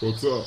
What's up?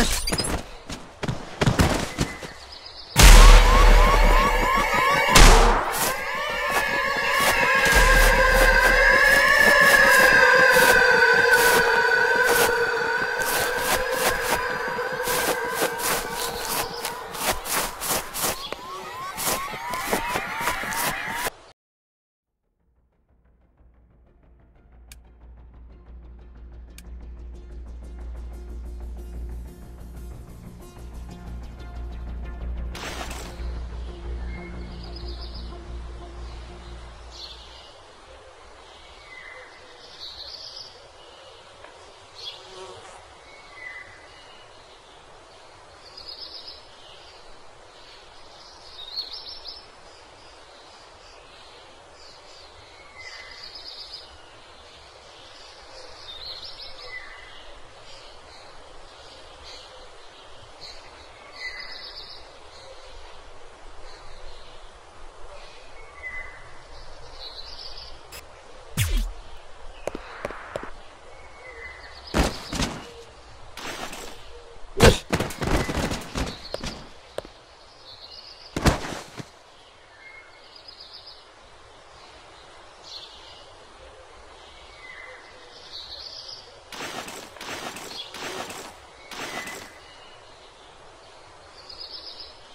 Ugh.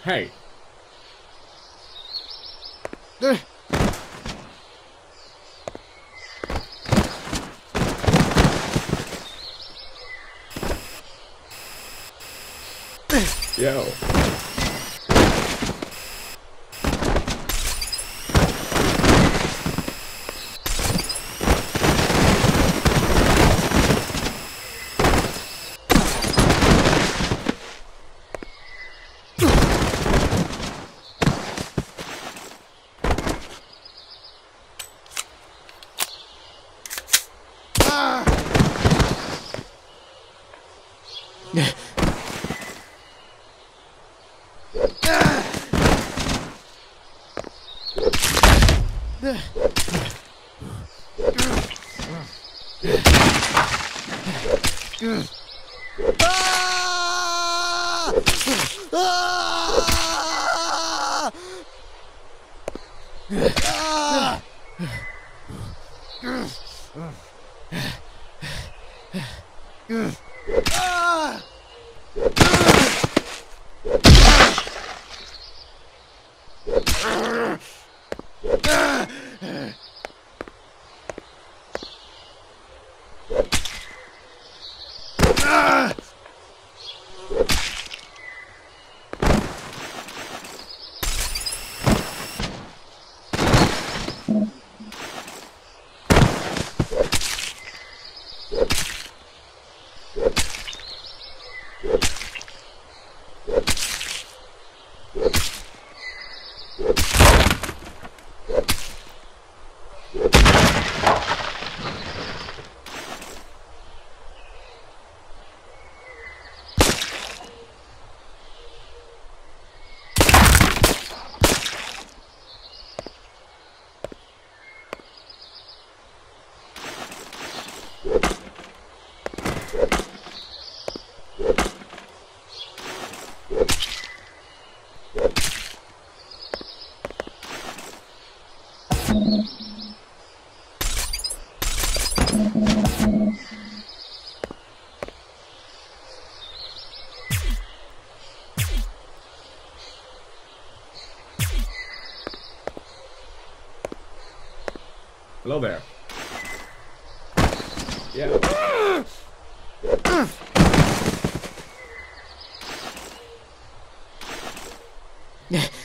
Hey. Yo. Ah! Ah! Grrrr! Hello there. Yeah. No,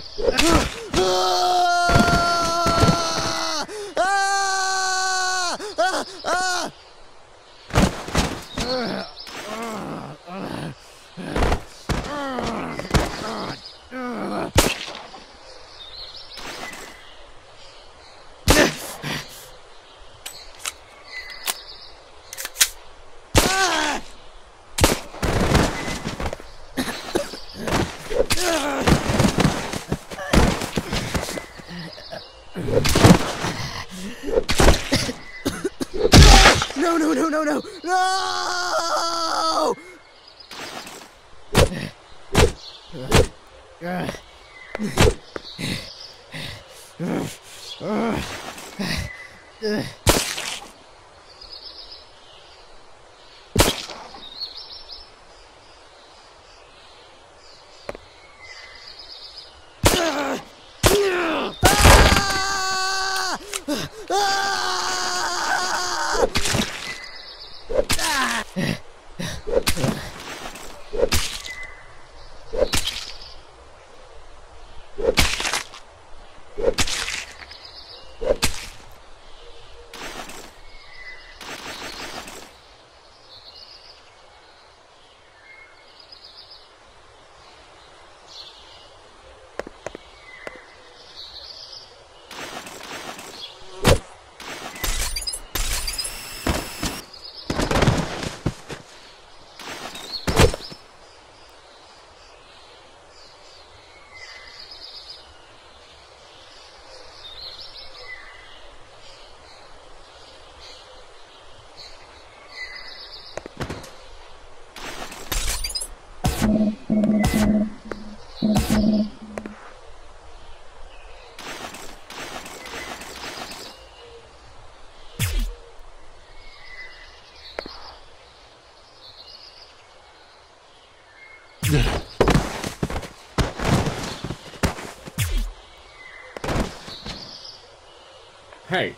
Yeah. Hey.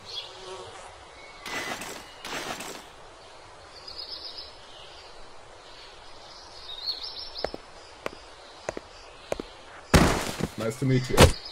Nice to meet you.